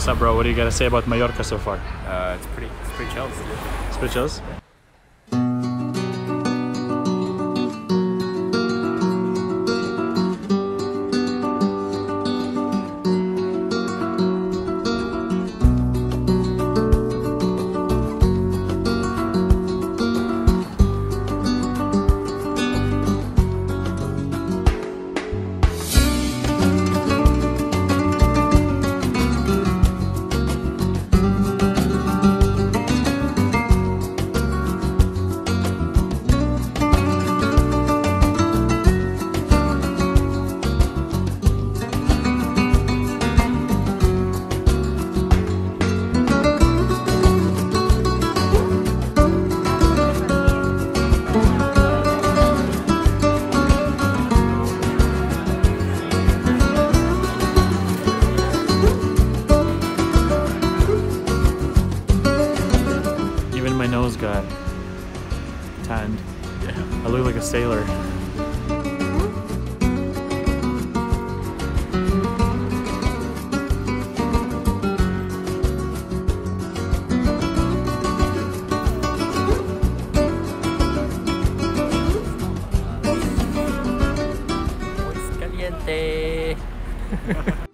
What's up, bro? What do you gotta say about Mallorca so far? Uh, it's pretty, it's pretty chill. It's pretty chills? Nose got tanned. Yeah. I look like a sailor. Caliente.